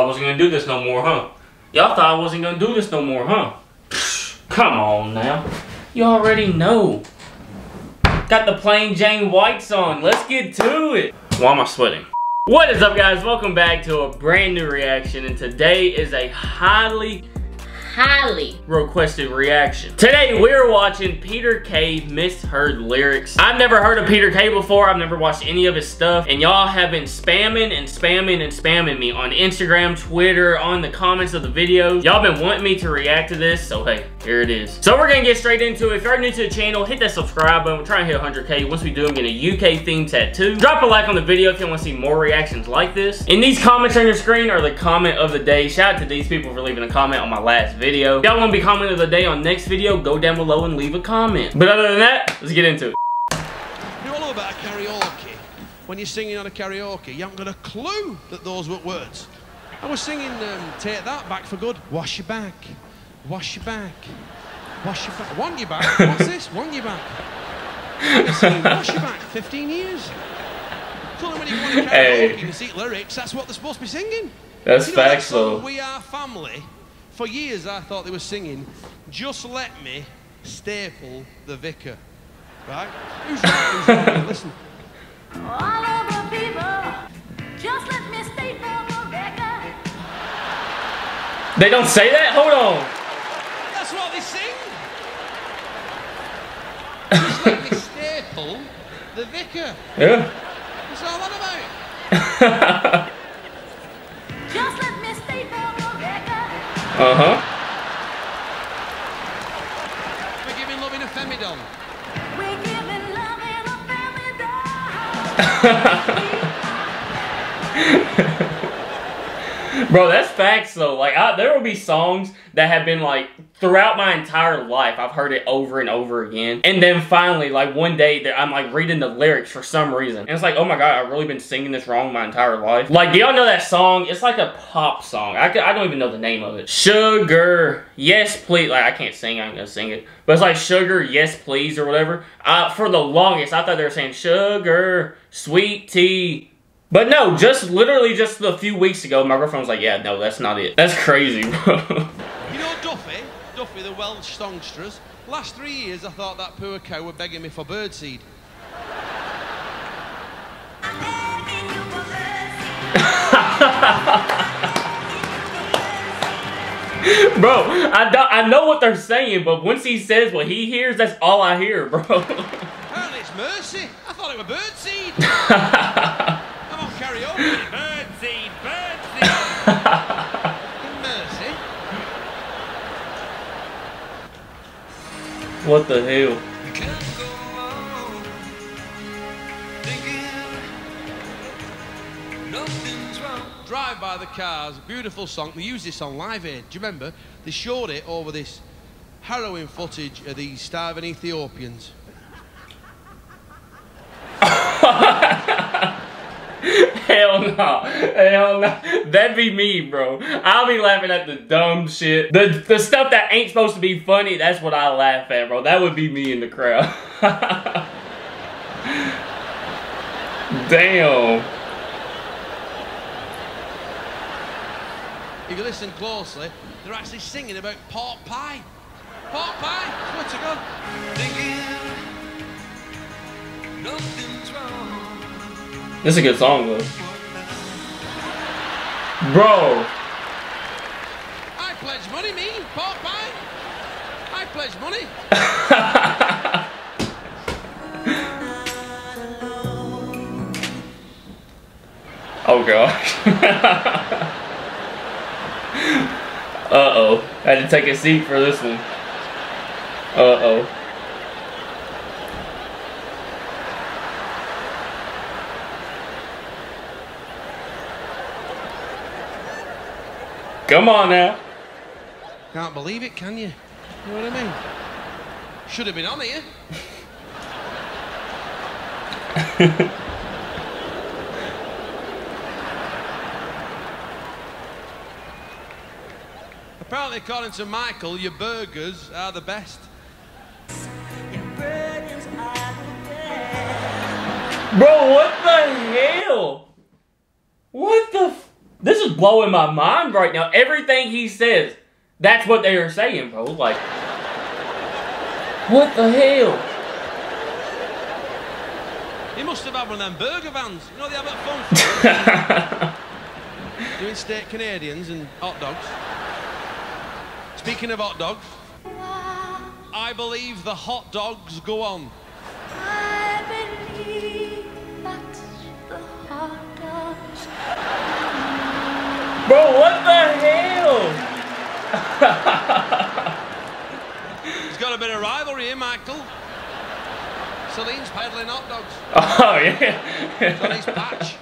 I wasn't gonna do this no more, huh? Y'all thought I wasn't gonna do this no more, huh? Come on now. You already know. Got the plain Jane White song. Let's get to it. Why am I sweating? What is up guys? Welcome back to a brand new reaction and today is a highly highly requested reaction. Today we're watching Peter Kay Misheard Lyrics. I've never heard of Peter Kay before. I've never watched any of his stuff and y'all have been spamming and spamming and spamming me on Instagram, Twitter, on the comments of the videos. Y'all been wanting me to react to this so hey, here it is. So we're gonna get straight into it. If you're new to the channel, hit that subscribe button. We're trying to hit 100k. Once we do, I'm getting a UK theme tattoo. Drop a like on the video if you want to see more reactions like this. And these comments on your screen are the comment of the day. Shout out to these people for leaving a comment on my last video. If y'all want to be comment of the day on next video, go down below and leave a comment. But other than that, let's get into it. You're all about a karaoke. When you're singing on a karaoke, you haven't got a clue that those were words. I was singing um, Take That Back for Good. Wash your back. Wash your back. Wash your back. Want your back? What's this? Want your back. I've Wash your back 15 years. So when you go on a karaoke Hey. and you see lyrics, that's what they're supposed to be singing. That's you know facts, song, though. We Are Family. For years I thought they were singing Just Let Me Staple the Vicar. Right? Who's right? Who's wrong? Listen. All over people, just let me stay for the record. They don't say that? Hold on. That's what they sing. Just let me staple the vicar. Yeah. What's all that about? Just let me stay for the record. Uh-huh. We're giving love in a Femidom. We're giving love in a family dog. Bro, that's facts though. Like, I, there will be songs that have been like throughout my entire life. I've heard it over and over again, and then finally, like one day, that I'm like reading the lyrics for some reason, and it's like, oh my god, I've really been singing this wrong my entire life. Like, do y'all know that song? It's like a pop song. I, I don't even know the name of it. Sugar, yes please. Like, I can't sing. I'm gonna sing it, but it's like sugar, yes please, or whatever. Uh, for the longest, I thought they were saying sugar, sweet tea. But no, just literally just a few weeks ago, my girlfriend was like, yeah, no, that's not it. That's crazy, bro. You know Duffy? Duffy, the Welsh songstress. Last three years, I thought that poor cow were begging me for birdseed. bro, I, don't, I know what they're saying, but once he says what he hears, that's all I hear, bro. Apparently it's mercy. I thought it were birdseed. I'm on karaoke. Birdseed, birdseed. mercy. What the hell? Drive by the cars, beautiful song. They used this on Live Aid. Do you remember? They showed it over this harrowing footage of these starving Ethiopians. Hell no. Hell no. That'd be me, bro. I'll be laughing at the dumb shit. The, the stuff that ain't supposed to be funny, that's what I laugh at, bro. That would be me in the crowd. Damn. If you listen closely, they're actually singing about pork pie. This is a good song, though. Bro. I pledge money, me, pork pie. I pledge money. Oh gosh. Uh-oh. I had to take a seat for this one. Uh-oh. Come on now. Can't believe it, can you? You know what I mean? Should have been on here. Apparently, according to Michael, your burgers are the best. Bro, what the hell? What the f- This is blowing my mind right now. Everything he says, that's what they are saying, bro. Like, what the hell? He must have had one of them burger vans. You know they have at fun doing steak Canadians and hot dogs. Speaking of hot dogs, I believe the hot dogs go on. Bro, what the hell? He's got a bit of rivalry here, Michael. Celine's peddling hot dogs. Oh, yeah. His patch.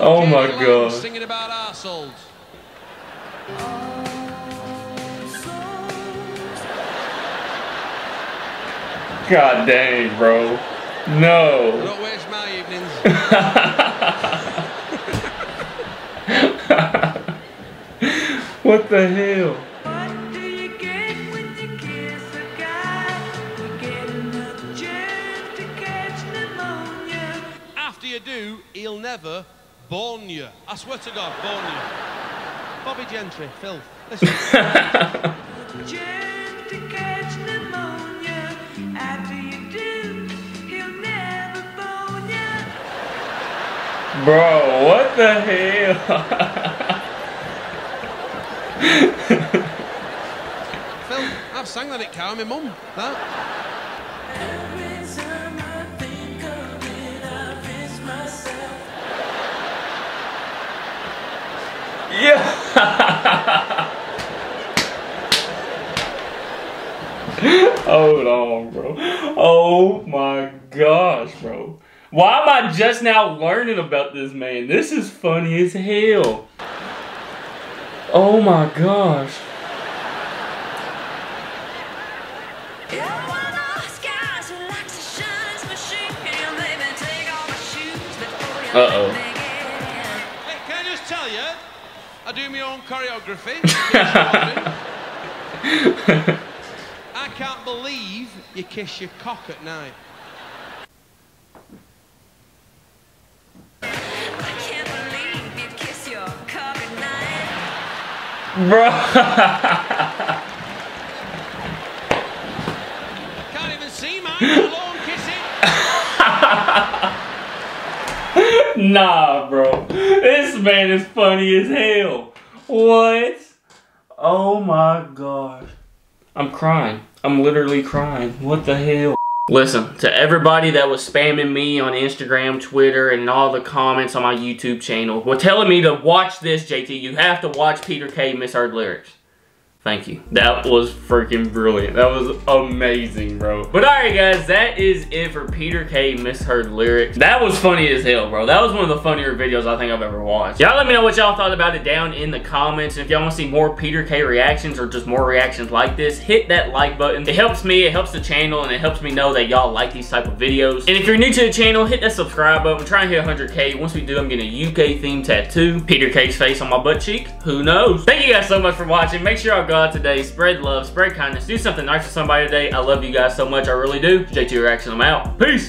Oh my Lang God. Singing about arseholes. God dang, bro. No. Don't waste my evenings. what the hell? What do you get when you kiss a guy? You get enough germs to catch pneumonia. After you do, he'll never bone you. I swear to God, bone you. Bobbie Gentry, Phil. Listen. Germs to catch pneumonia. After you do, he'll never bone ya. Bro, what the hell? Phil, I've sang that at cow, my mum. That. Yeah. Hold on, bro. Oh my gosh, bro. Why am I just now learning about this man? This is funny as hell. Oh my gosh. You're one of those guys who likes to shine his machine. Baby, take off my shoes before you Uh-oh. let me get in. Hey, can I just tell you, I do my own choreography. in case you're wondering. I can't believe you kiss your cock at night. Bro. Can't even see mine, let alone kiss nah, bro. This man is funny as hell. What? Oh my gosh. I'm crying. I'm literally crying. What the hell? Listen, to everybody that was spamming me on Instagram, Twitter, and all the comments on my YouTube channel, were telling me to watch this, JT. You have to watch Peter Kay Misheard Lyrics. Thank you. That was freaking brilliant. That was amazing, bro. But alright, guys, that is it for Peter Kay Misheard Lyrics. That was funny as hell, bro. That was one of the funnier videos I think I've ever watched. Y'all let me know what y'all thought about it down in the comments. And if y'all want to see more Peter Kay reactions or just more reactions like this, hit that like button. It helps me, it helps the channel, and it helps me know that y'all like these type of videos. And if you're new to the channel, hit that subscribe button. We're trying to hit 100K. Once we do, I'm getting a UK themed tattoo. Peter Kay's face on my butt cheek. Who knows? Thank you guys so much for watching. Make sure y'all go out today, spread love, spread kindness, do something nice for somebody today. I love you guys so much. I really do. JT Reaction, I'm out. Peace.